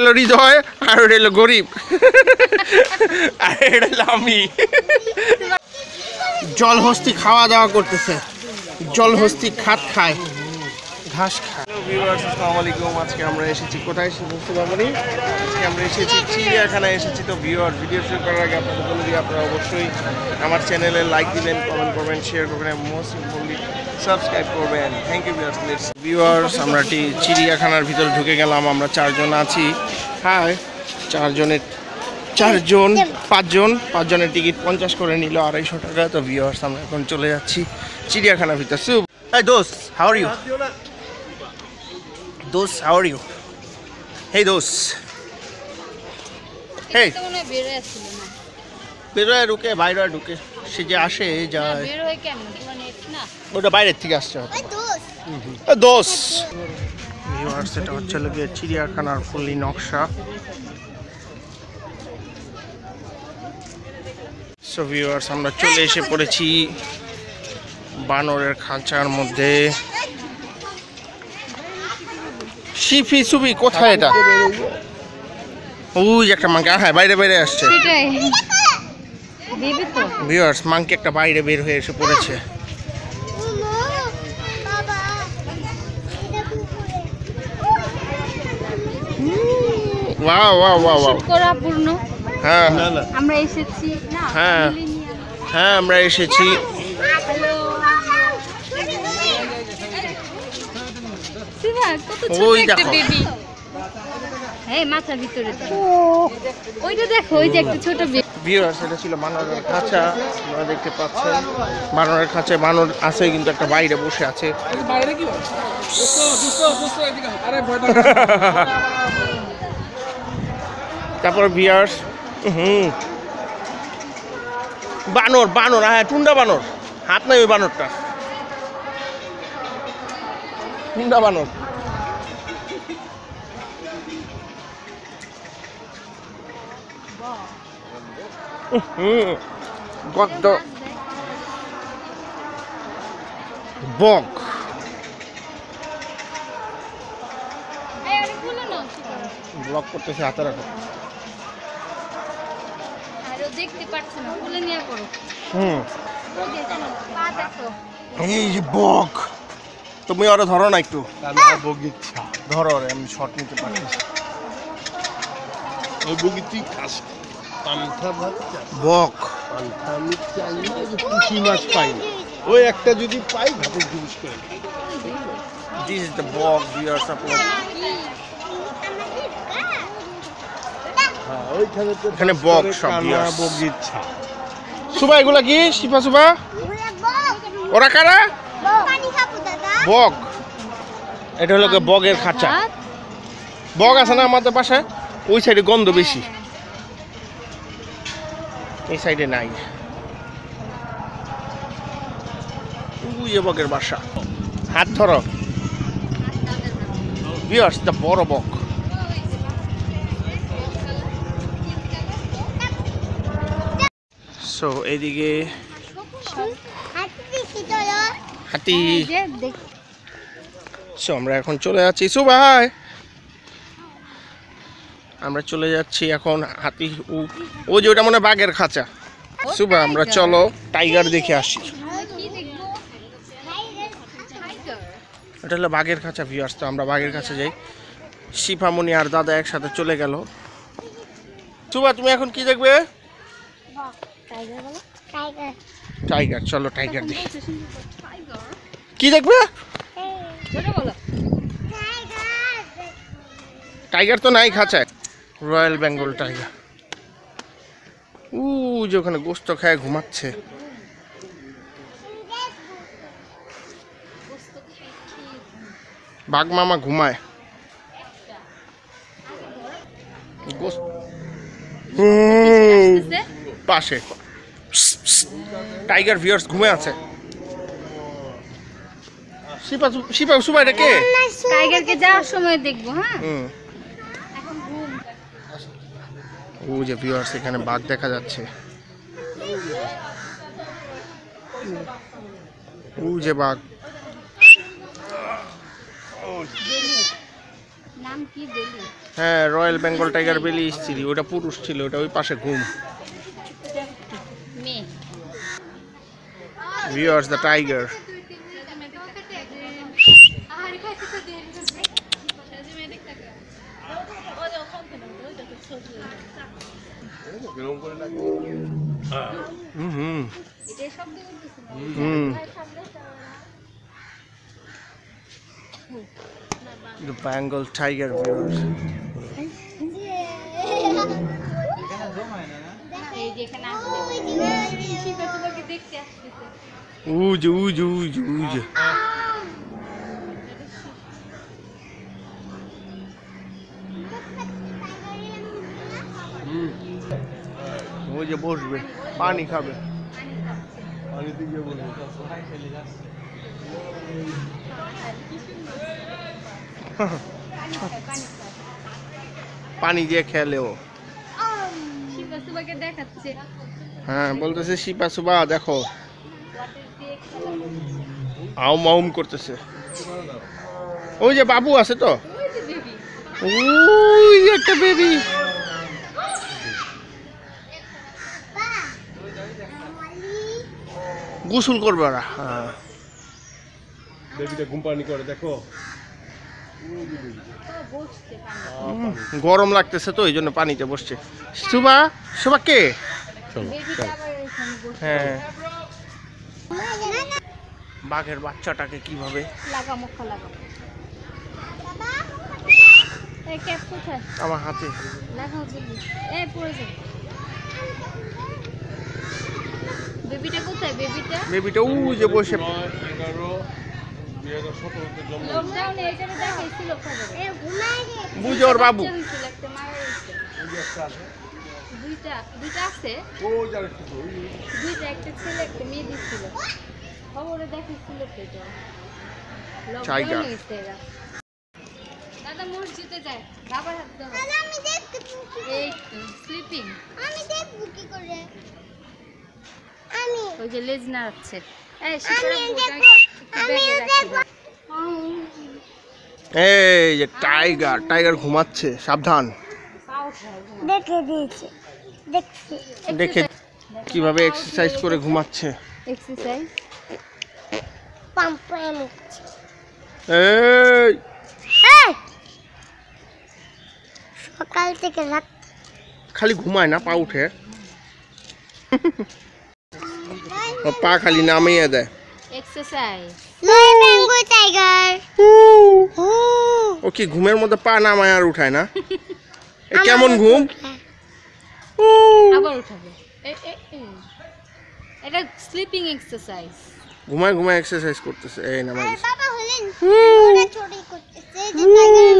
হলো হৃদয় আর ওটা হলো গরিব। আর এটা হলো আমি জল হস্তি খাওয়া দাওয়া করতেছে। জল হস্তি খাত খায়। ঘাস খায়। আসসালামু আলাইকুম। আজকে আমরা এসেছি কোথায়? এসেছি বাবারি আজকে আমরা এসেছি চিড়িয়াখানায়। এসেছি তো ভিউয়ার ভিডিও শুরু করার আগে আপনাদের বলে দিই আপনারা অবশ্যই আমার চ্যানেলে লাইক দিবেন কমেন্ট করবেন শেয়ার করবেন মোস্ট ইম্পর্টেন্টলি সাবস্ক্রাইব করবেন। থ্যাংক ইউ ভিউয়ার্স ভিউয়ার্স আমরা টি চিড়িয়াখানার ভিতরে ঢুকে গেলাম। আমরা চারজন আছি। হ্যাঁ চারজনের চারজন পাঁচজন পাঁচজনের টিকিট পঞ্চাশ করে নিল আড়াইশো টাকা। তো ভিউয়ার্স আমরা এখন চলে যাচ্ছি চিড়িয়াখানার ভিতর। সুপ হাই দোস হাউ আর ইউ দোস হাউ আর ইউ হেই দোস। হে হয় হয়ে বেরোয় ঢুকে বাইরে ঢুকে। সে যে আসে যায় বের হয়ে কেন? তোমার নেট না। ওটা বাইরের থেকে আসছে দোস ভিউয়ার্স এটা হচ্ছে লোকে চিড়িয়াখানার ফুললি নকশা। সো ভিউয়ার্স আমরা চলে এসে পড়েছি বানরের খাঁচার মধ্যে। শিফি সুবি কোথায় এটা? ওই একটা মাংকি হ্যাঁ বাইরে বাইরে আসছে। ভিউয়ার্স মাংকি একটা বাইরে বের হয়ে এসে পড়েছে। ওয়াও ওয়াও ওয়াও ওয়াও করা পূর্ণ হ্যাঁ। আমরা এসেছি না হ্যাঁ। হ্যাঁ আমরা এসেছি। ওই দেখো। হ্যাঁ মাথার ভিতরে তো। ওইটা দেখো ওই যে একটা ছোট বেবি ভিউয়ার্স এটা ছিল বানরের খাঁচা আপনারা দেখতে পাচ্ছেন। বানরের খাঁচায় বানর আছে কিন্তু একটা বাইরে বসে আছে। তারপর ভিউয়ার্স হুম। বানর বানর হ্যাঁ টুন্ডা বানর। হাত নাই ওই বানরটা টুন্ডা বানর। গদ্দ বক। ব্লক করতেছে হাতে রাখো। দেখতে পাচ্ছে না বলে নিয়ে করো। হুম। এই যে বক। তুমি ওরা ধরো না একটু। বগিচা ধরো আমি শর্ট নিতে পারি ওই খাস পান্থা ভাত চা। বক। আমি চাই না যে পুঁটি মাছ পাই না। ওই একটা যদি পাই জুস করে দিস ইজ দ্য বক ওইখানে তো এখানে বক সব সুবা এগুলা কি? শিফা সুবা? ওরা কারা? বক। এটা হলো বগের খাঁচা। বগ আছে না আমাদের পাশে? ওই সাইডে গন্ধ বেশি। এই সাইডে নাই। বকের বাসা। হাত ধরো। বিয়ার্স দ্য বড় বক। সো এইদিকে হাতি। সো আমরা এখন চলে যাচ্ছি। সুবাই আমরা চলে যাচ্ছি এখন হাতি ও- ও যে ওটা মনে হয় বাঘের খাঁচা। সুবা আমরা চলো টাইগার দেখে আসি। এটা হলো বাঘের খাঁচা ভিউয়ার্স তো আমরা বাঘের কাছে যাই। শিফামণি আর দাদা একসাথে চলে গেল। সুবা তুমি এখন কি দেখবে? টাইগার চলো টাইগার দেখি। কি দেখবে? টাইগার তো নাই খাঁচায়। রয়্যাল বেঙ্গল টাইগার উ যে ওখানে গোস্ত খায় ঘুমাচ্ছে। বাঘ মামা ঘুমায়। পাশে। টাইগার ভিউয়ার্স ঘুমে আছে। শিপা শিপা সুবা এটা কে? টাইগারকে যাওয়ার সময় দেখব হ্যাঁ হুম এখন ঘুম ও যে ভিউয়ার্স এখানে বাঘ দেখা যাচ্ছে। ও যে বাঘ। হ্যাঁ রয়্যাল বেঙ্গল টাইগার বেলি স্ত্রী ওটা পুরুষ ছিল ওটা ওই পাশে ঘুম। Viewers the tiger hmm hmm এটাই শব্দ করতেছে না হুম। The Bengal tiger viewers. এই যে এখানে আসছে শিবা তোমাকে দেখতে আসতেছে Uj, uj, uj, uj. ওই যে বসবে পানি খাবে। পানিতে গিয়ে পানি দিয়ে খেলে ও হ্যাঁ বলতেছে শিপা সুবা দেখো। আউম আউম করতেছে। ওই যে বাবু আছে তো? ওই যে ওই একটা বেবি। গোসল করবে ওরা। হ্যাঁ। করে দেখো। গরম লাগতেছে তো এই জন্য পানিতে বসছে। সুবা সুবা কে? হ্যাঁ। বাঘের বাচ্চাটাকে কীভাবে? আমার হাতে লাগাও জলদি এই পড়ে যাবে বেবিটা কোথায় বেবিটা বেবিটা ওই যে বসে নয় এগারো দুই হাজার সতেরোতে জন্ম লকডাউনে এখানে দেখাইছিল খবরে। বুঝে ওর বাবু। যে দুইটা দুইটা আছে? যে দুইটা একটা ছেলে একটা মেয়ে খবরে জায়গা। দাদা মসজিদে যায়। বাবার হাত দাও আমি দেখতে এই স্লিপিং আমি দেখব কি করে? আমি ওই যে লেজ নাড়াচ্ছে এই এই যে টাইগার টাইগার ঘুমাচ্ছে সাবধান। দেখে দিয়েছে দেখে কীভাবে এক্সারসাইজ করে ঘুমাচ্ছে। এক্সারসাইজ পাম্প এই! সকাল থেকে রাত খালি ঘুমায় না পা উঠে। পা খালি নামিয়ে দেয় এক্সারসাইজ টাইগার ও কি ঘুমের মধ্যে পা নামায় আর উঠায় না কেমন ঘুম আবার উঠাবে। এটা স্লিপিং এক্সারসাইজ ঘুমায় ঘুমায় এক্সারসাইজ করতেছে এই। বাবা হলেন করতেছে যে টাইগারের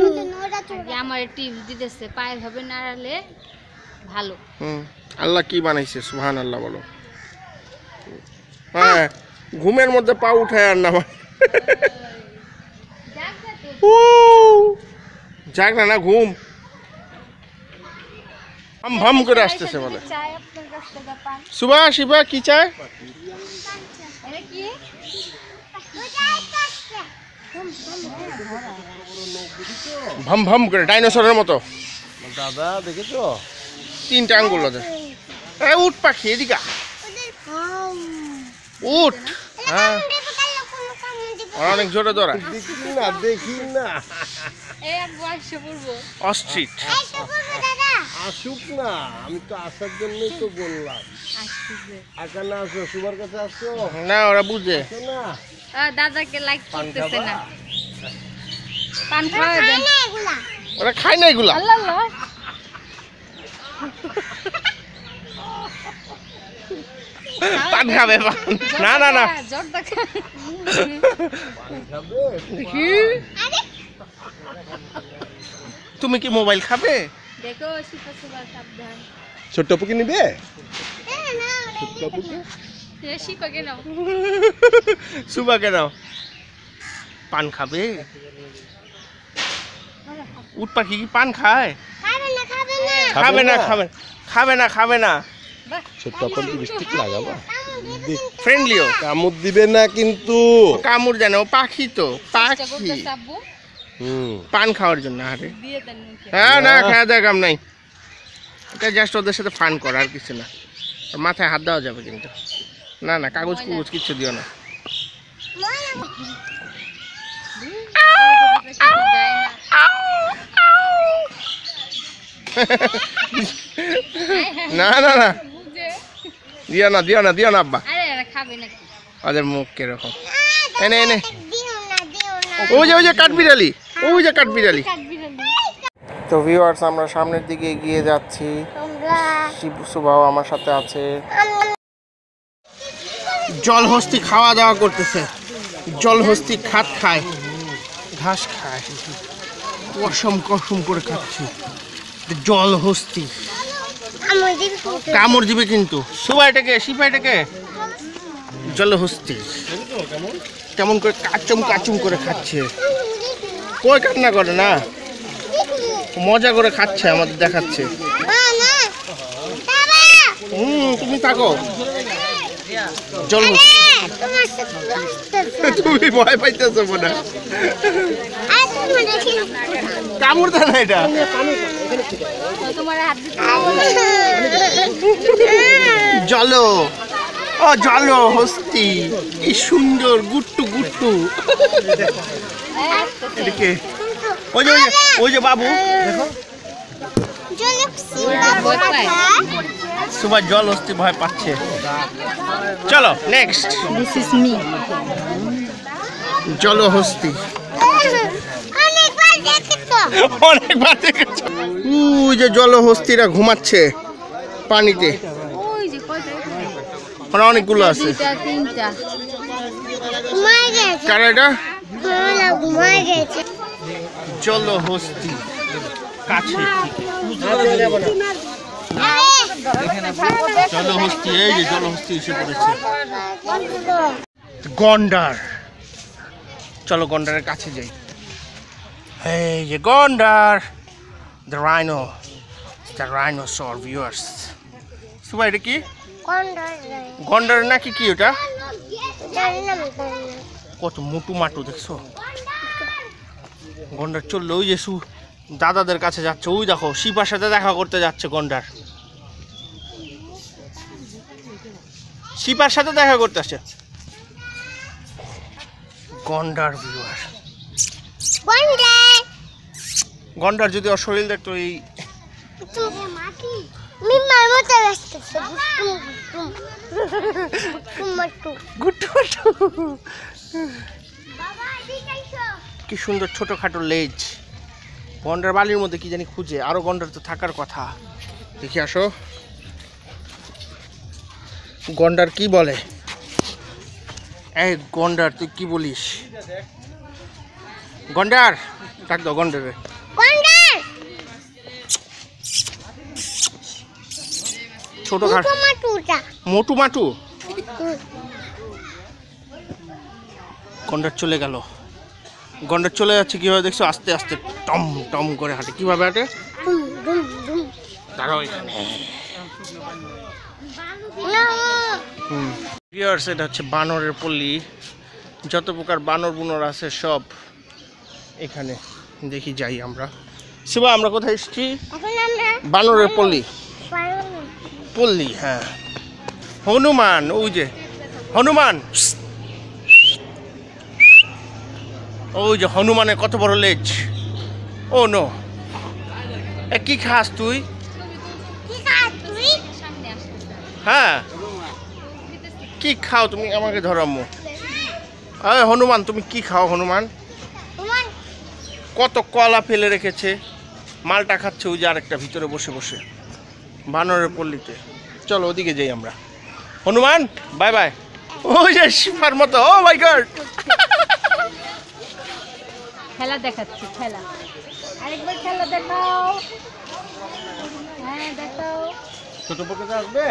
চড়ি আমার টিপস দিতেছে পায়ে ভাবে নাড়ালে ভালো হুম আল্লাহ কি বানাইছে সুহান আল্লাহ বলো হ্যাঁ ঘুমের মধ্যে পা উঠায় আর নামায় যাক না না ঘুম। ভাম ভাম করে আসতেছে বলে। চাই আপনার কাছ থেকে পান সুবা শিবা কি চায়? ভাম ভাম করে ডাইনোসরের মতো। দাদা দেখেছ? তিনটা আঙ্গুল ওদের। এ উঠ পাখি এদিকা উঠ। হ্যাঁ। ওরা অনেক জোরে দৌড়ায়। দেখি না দেখি না অস্ট্রিট আসুক না আমি তো আসার জন্যই তো বললাম। না আসো সুবার কাছে আসছো? না ওরা বুঝে। না। দাদাকে লাইক পান করতেছে না। পান খাওয়া ওরা খায় না এগুলা। আল্লাহ আল্লাহ। পান খাবে পান। না না না? তুমি কি মোবাইল খাবে? ছোট্ট পুকি নিবে? শিখা কেন পান খাবে? উট পাখি কি পান খায়? খাবে না খাবে খাবে না খাবে না। বাহ ছোট্ট আপন লাগাবা ফ্রেন্ডলিও কামড় দিবে না কিন্তু। কামড় জানে ও পাখি তো পাখি। পান খাওয়ার জন্য আরে। হ্যাঁ না না। খাওয়া দাওয়া কাম নাই। এটা জাস্ট ওদের সাথে ফান করা আর কিছু না। মাথায় হাত দেওয়া যাবে কিন্তু। না না কাগজ কুগজ কিচ্ছু দিও না। না না না। দিও না দিও না দিও না আব্বা। আরে এরা খাবে নাকি? ওদের মুখ কীরকম। এনে এনে। দিও না দিও না। ওই যে ওই যে কাঠবিড়ালি ওই যে কাঠবিড়ালি। তো ভিউয়ার্স আমরা সামনের দিকে এগিয়ে যাচ্ছি। তোমরা শিবু সুবাও আমার সাথে আছে। জলহস্তি খাওয়া দাওয়া করতেছে। জলহস্তি খাত খায়। ঘাস খায়। কসম কসম করে খাচ্ছে। জলহস্তি। কামড় দিবে কিন্তু। সুবাইটাকে সিপাইটাকে। জলহস্তি কেমন করে কাচুম কাচুম করে খাচ্ছে। কই কান্না করে না? মজা করে খাচ্ছে আমাদের দেখাচ্ছে। হুম তুমি থাকো। এ, তুমি ভয় পাইতেছো মনে কামড় দেয় না এটা? জলো। ও জলো হস্তি। কি সুন্দর গুট্টু গুট্টু। এদিকে ওই যে ওই যে বাবু। দেখো সুভাষ জল হস্তি ভয় পাচ্ছে। চলো নেক্সট দিস ইজ মি জল হস্তি। অনেকবার দেখেছ ওই যে জল ঘুমাচ্ছে পানিতে। ওই যে কয়টা ওখানে অনেকগুলো আছে। দুইটা তিনটা। ঘুমায় গেছে। কারা এটা? না ঘুমায় গেছে। জল হস্তি কাছে। জলহস্তি এই যে জলহস্তি এসে পড়েছে। গন্ডার। চলো গন্ডারের কাছে যাই। এই যে গন্ডার the rhino the rhinoceros viewers সুবা এটা কি গন্ডার নাকি কি ওটা কত মোটু মাটু, দেখছ? গন্ডার চলল, ওই যে সু দাদাদের কাছে যাচ্ছে। ওই দেখো শিপার সাথে দেখা করতে যাচ্ছে গন্ডার শিপার সাথে দেখা করতে আসছে। গন্ডার ভিউয়ার গন্ডার যদি ওর শরীর দেখতো এই কি সুন্দর ছোটখাটো লেজ। গন্ডার বালির মধ্যে কি জানি খুঁজে। আরও গন্ডার তো থাকার কথা। দেখি আসো। গন্ডার কি বলে? এই গন্ডার তুই কি বলিস? গন্ডার ডাক দাও গন্ডারে। ছোট খাট। মোটু মাটু? গন্ডার চলে গেল। গন্ডার চলে যাচ্ছে কীভাবে দেখছ? আস্তে আস্তে টম টম করে হাঁটে। কীভাবে হাঁটে? দাঁড়াও এখানে। এটা হচ্ছে বানরের পল্লী। যত প্রকার বানর বুনর আছে সব এখানে দেখি যাই আমরা। শিবা আমরা কোথায় এসেছি? বানরের পল্লী। পল্লী হ্যাঁ। হনুমান ওই যে। হনুমান! ওই যে হনুমানের কত বড় লেজ। ও নো। এ কি খাস তুই? কি খাস তুই? সামনে আসতেছে হ্যাঁ। কি খাও তুমি? আমাকে আরে হনুমান তুমি কি খাও হনুমান? কত কলা ফেলে রেখেছে মালটা খাচ্ছে ওই যে আরেকটা ভিতরে বসে বসে বানরের পল্লীতে। চলো ওদিকে যাই আমরা। হনুমান বাই বাই ওই যে শিফার মতো ও মাই গড খেলা দেখাচ্ছি খেলা। আরেকবার খেলা দেখাও। হ্যাঁ দেখাও। ছোট পকেটে আসবে?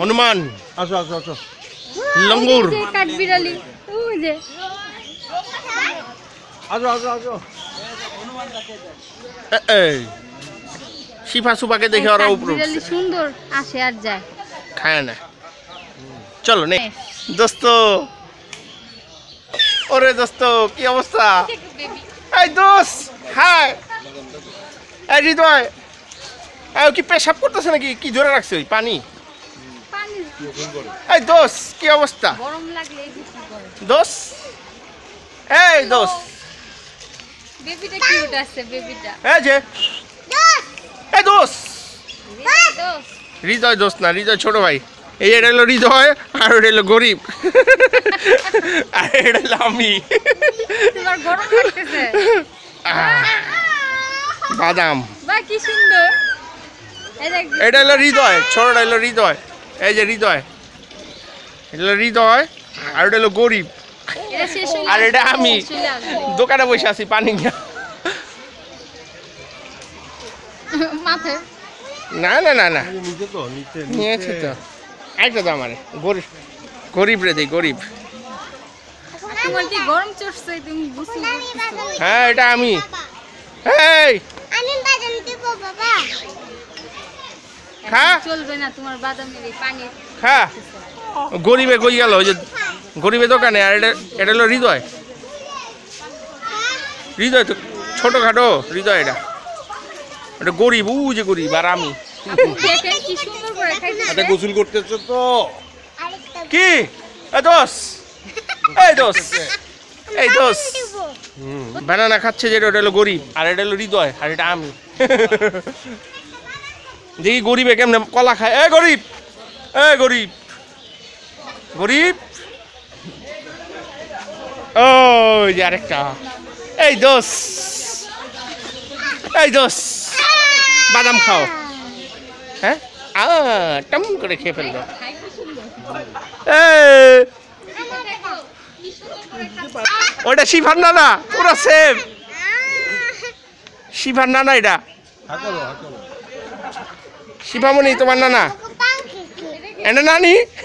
হনুমান। আসো আসো আসো। লঙ্গুর কাঠবিড়ালি ওই যে। আসো আসো আসো। এই। শিফা সুপাকে দেখে ওরা উপরে সুন্দর আসে আর যায়। খায় না। চলো নে। দোস্ত। ওরে দোস্ত কি অবস্থা? এই দোষ হাই। এই হৃদয়। এই কি পেশাব করতেছে নাকি? কি জোরে রাখছে ওই পানি? পানি। এই দোষ কি অবস্থা? গরম লাগলে এই বেশি করে? দোষ এই দোষ বেবিটা কিউট আছে বেবিটা। এই যে। এই দোষ দোষ হৃদয় দোষ না হৃদয় ছোট ভাই। এই এটা হলো হৃদয় আর ওটা হলো গরিব। আর এটা হলো আমি। বাদাম। বা কি সুন্দর। এটা হলো হৃদয় ছোটটা হলো হৃদয়। এই যে হৃদয়। এটা হলো হৃদয় আর ওটা হলো গরিব। আর এটা আমি। দোকানে বসে আছি পানি না না না না। নিচে নিয়েছে তো। একটা দাম আরে গরিব গরিব রে দেই গরিব। হ্যাঁ এটা আমি। এই! আমি বাদাম দিব বাবা। খা। চলবে না তোমার বাদামের পানি। খা। গরিবে কই গেল? ওই যে গরিবের দোকানে আর এটা এটা হলো হৃদয়। হৃদয় তো ছোটখাটো হৃদয় এটা। এটা গরিব উ যে গরিব আর আমি। এটা গোসল করতেছে তো? কি? দোষ এই দোষ এই দোষ খাচ্ছে যেটা ওটা হলো গরিব আর এটা হলো হৃদয় আর এটা আমি। দেখি গরিবে কেমনে কলা খায়। এ গরিব এ গরিব। গরিব? যে আরেকটা। এই দোষ এই দোষ বাদাম খাও। হ্যাঁ? আ টম করে খেয়ে ফেলল? ওটা শিফার নানা, পুরো সেম শিফার নানা এটা। হাঁকালো তোমার নানা? এটা নানি শিফা একটা চায়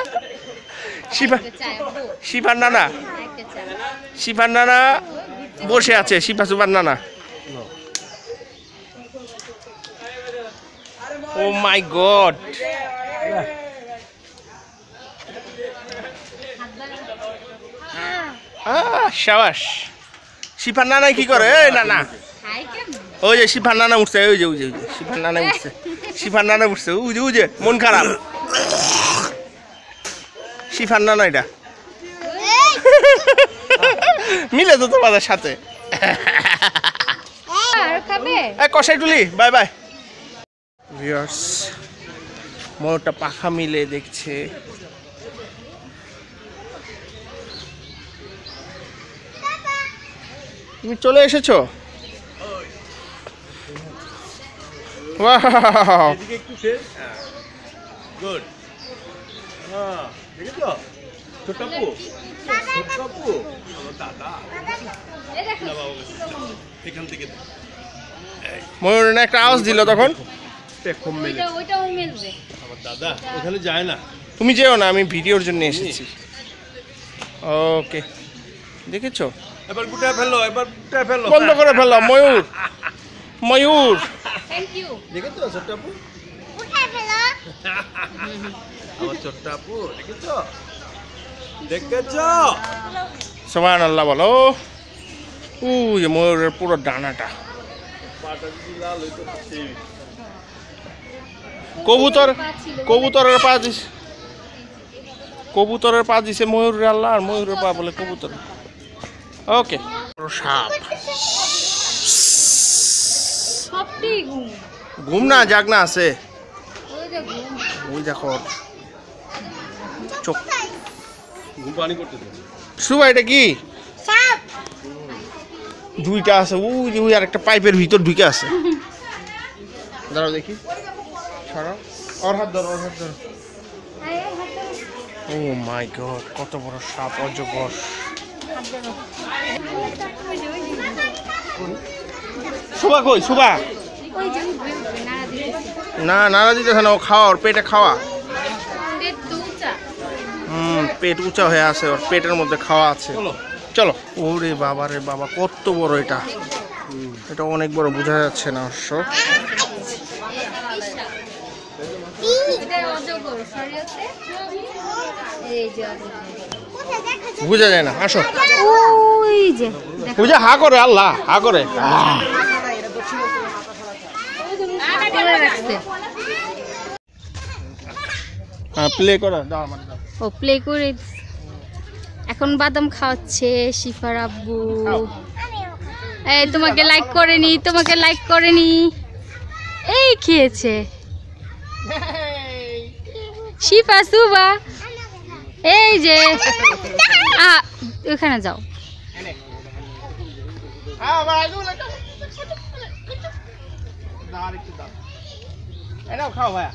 আব্বু, শিফার নানা? চায় শিফার নানা বসে আছে শিফা সুপার নানা। Oh my god. সাবাস। শিফার নানাই কি করে? নানা। ওই যে শিফার নানা উঠছে ওই যে ওই যে শিফার নানা উঠছে। শিফার নানা উঠছে যে ওই মন খারাপ। শিফার নানা এটা। মিলে তো তোমাদের সাথে। আর কষাই টুলি বাই বাই। ভিউয়ার্স ময়ূরটা পাখা মিলে দেখছে। তুমি চলে এসেছ? Wow! এদিকে একটু শেষ গুড হ্যাঁ। দেখেছ? ছোট আপু ছোট আপু আমার দাদা। এখান থেকে ময়ূর না একটা আওয়াজ দিল তখন। কম মেলে। ওইটা ওইটাও মেলবে। আমার দাদা। ওখানে যায় না। তুমি যেও না আমি ভিডিওর জন্য এসেছি। ওকে। দেখেছ? এবার গুটায় ফেলো এবার গুটায় ফেলো। বন্ধ করে ফেলো ময়ূর। ময়ূর। থ্যাংক ইউ দেখেছ ছোট্ট আপু উঠে ফেলো। আমার ছোট্ট আপু দেখেছ? দেখেছ? সোমান আল্লাহ বলো। উ যে ময়ূরের পুরো ডানাটা। পাটা যদি লাল হইতো সেই কবুতর কবুতরের পা দিস। কবুতরের পা দিছে ময়ূরের আল্লাহ আর ময়ূরের পা বলে কবুতর। ওকে। সাপ। ঘুম। না জাগনা আছে। ওই দেখো চোখ শুভা এটা কি? দুইটা আছে ওই যে পাইপের ভিতর ঢুকে আছে। দাঁড়াও দেখি। ছাড়াও। ওর হাত ধরো ওর হাত ধরো আরে হাত ধরো। ও মাই গড কত বড় সাপ অজগর। শুভা কই শুভা? না নাড়া দিতেছে না ও খাওয়া ওর পেটে খাওয়া। পেট হুম পেট উঁচা হয়ে আছে ওর পেটের মধ্যে খাওয়া আছে। চলো। চলো। ওরে বাবা রে বাবা কত বড় এটা। এটা অনেক বড় বোঝা যাচ্ছে না অবশ্য। বুঝা যায় না আসো। বুঝা হা করে আল্লাহ হা করে। রাখছে। হ্যাঁ প্লে করো। দাও আমার দাও। ও প্লে করে এখন বাদাম খাওয়াচ্ছে শিফার আব্বু। এই তোমাকে লাইক করেনি তোমাকে লাইক করেনি এই খেয়েছে। শিফা সুবা এই যে আ ওখানে যাও। হ্যাঁ একটু এটাও খাও ভাইয়া।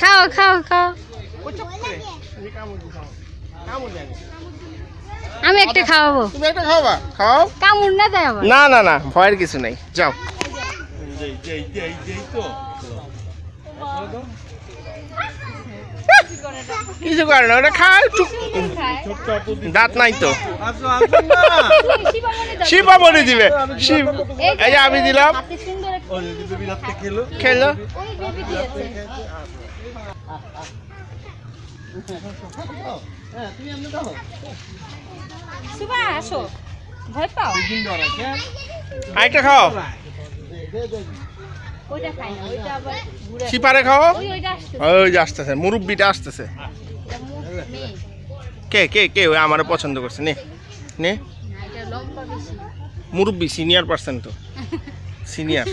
খাও খাও খাও। আমি একটা খাওয়াবো। তুমি একটা খাও। কামড় না দেয় না না না ভয়ের কিছু নেই। যাও। কিছু করে না? ওটা খায়? দাঁত নাই তো। শিবা বলে দিবে। শিব। এই যে আমি দিলাম। খেলো। আরেকটা খাও। ওইটা খাই না ওইটা আবার শিপারে খাও? ওই ওইটা আসছে ওই যে আসতেছে মুরব্বিটা আসতেছে। কে কে কে ওই আমার পছন্দ করছে নে নে। না এটা লম্বা বেশি। মুরব্বি সিনিয়র পার্সন তো। সিনিয়র।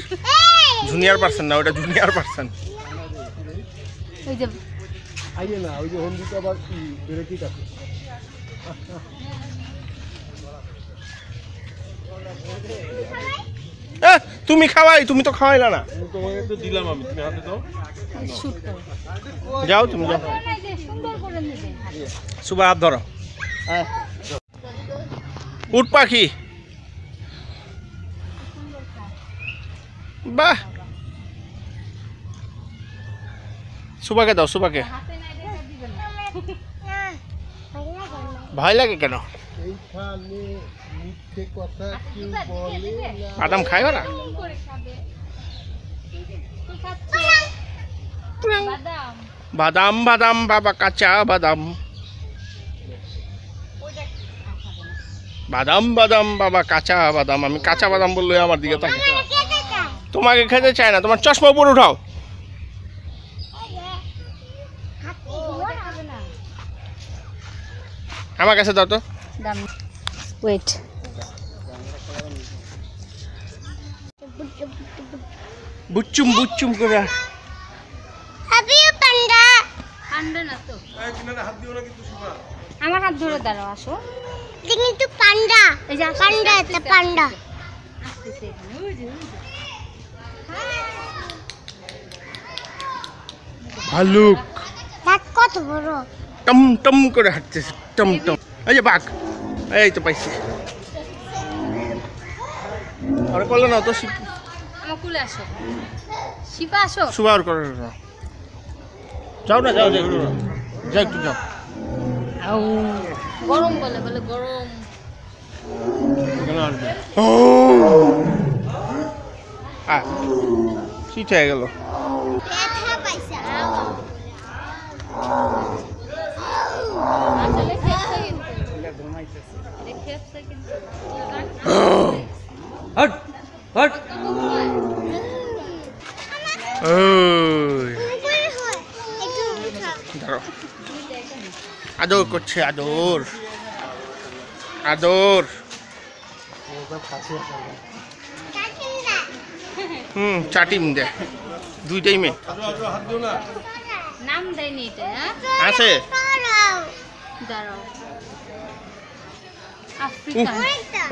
জুনিয়র পার্সন না ওটা জুনিয়র পার্সন ওই তুমি খাওয়াই তুমি তো খাওয়াইলা না তোমাকে তো দিলাম আমি তুমি হাতে দাও। যাও তুমি যাও। সুবা হাত ধরো। উট পাখি। বাহ। সুবাকে দাও সুবাকে। ভয় লাগে কেন? দিবে। না। খায় ওরা? বাদাম বাদাম বাদাম বাবা কাঁচা বাদাম। বাদাম বাদাম বাবা কাঁচা বাদাম। আমি কাঁচা বাদাম বললে আমার দিকে তাকে তোমাকে খেতে চায় না তোমার চশমা উপর উঠাও। আমার কাছে দাও তো। ওয়েট বুচ্চুম বুচ্চুম করে। হ্যাপি পান্ডা ঠান্ডা না তো। আমার হাত ধরে দাঁড়াও আসো। কিন্তু পান্ডা এই যে আসতেছে, পান্ডা এটা পান্ডা। ভালুক। দেখ কত বড়। টম টম করে হাঁটতেছে টম টম। এই যে বাঘ। এই তো পাইছি। আরে করল না তো আমার কুলে আসো। শিপা আসো। সুবার করে যাও না যাও যাও যাও একটু যাও। গরম বলে বলে গরম। আ ঠিক হয়ে গেল। কিন্তু। হট হট ওই উপরে হয় একটু উঠা ধরো আদর করছে আদর। আদর। হুম চাটিম দে। দুই টাইমে নাম দেয়নি এটা হ্যাঁ আছে দাঁড়াও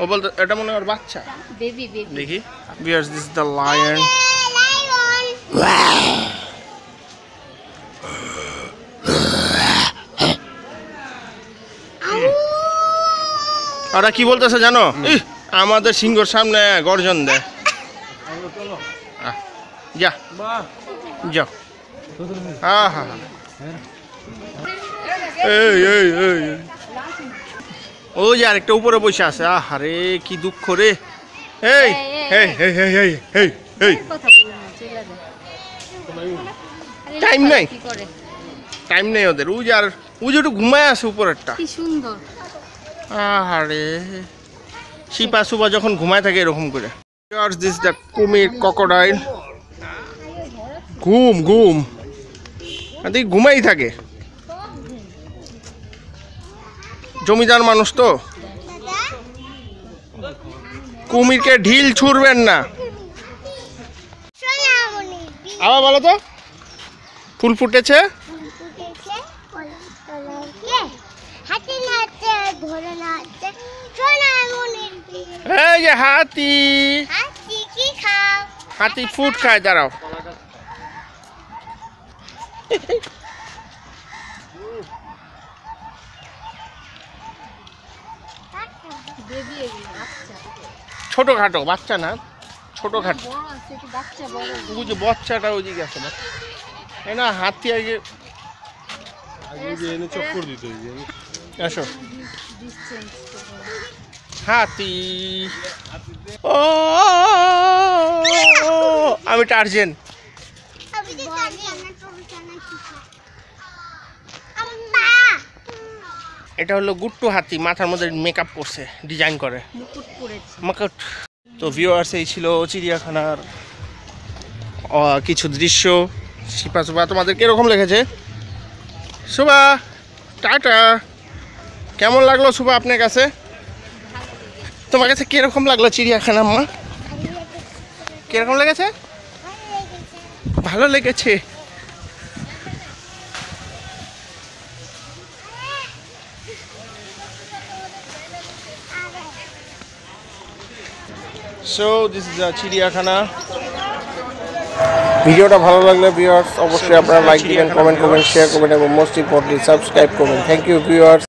ও বলতো এটা মনে হয় বাচ্চা। Baby baby. দেখি। বিয়ার্স দিস দ্য লায়ন ওরা কি বলতেছে জানো? আমাদের সিংহর সামনে গর্জন দেয়। আহ, যা। আহা। এই এই এই। যে আরেকটা উপরে বসে আছে। আহারে কি দুঃখ রে। এই এই এই এই এই। এই Time নাই। কি করে। টাইম নেই ওদের। ওই যে আর ওই যে একটু ঘুমায় আছে উপরেরটা। কি সুন্দর। আহারে। শিপা সুপা যখন ঘুমায় থাকে এরকম করে। দিস দ্য কুমির ককোডাইল ঘুম ঘুম। দেখি ঘুমাই থাকে। জমিদার মানুষ তো। কুমিরকে ঢিল ছুড়বেন না। আবার বলো তো। ফুল ফুটেছে? হাতে এই যে হাতি। ফুট খায় দাঁড়াও। ছোটখাটো বাচ্চা না? ছোটখাটো বাচ্চাটা ওইদিকে আছে বাচ্চা। এই না হাতি আগে এনে চক্কর দিত আসো হাতি। ও আমি টার্জেন। এটা হলো গুট্টু হাতি মাথার মধ্যে মেকআপ করছে ডিজাইন করে। মুকুট তো ভিউয়ার্স এই ছিল চিড়িয়াখানার কিছু দৃশ্য। শিপা সুপা তোমাদের কীরকম লেগেছে? সুবা টাটা। কেমন লাগল সুবা আপনার কাছে? তোমার কাছে কীরকম লাগল চিড়িয়াখানা, মা? কীরকম লেগেছে? ভালো লেগেছে। সো দিস ইজ আ চিড়িয়াখানা। ভিডিওটা ভালো লাগলে ভিউয়ার্স অবশ্যই আপনারা লাইক দিবেন কমেন্ট করবেন শেয়ার করবেন এবং মোস্ট ইম্পর্টেন্টলি সাবস্ক্রাইব করবেন। Thank you viewers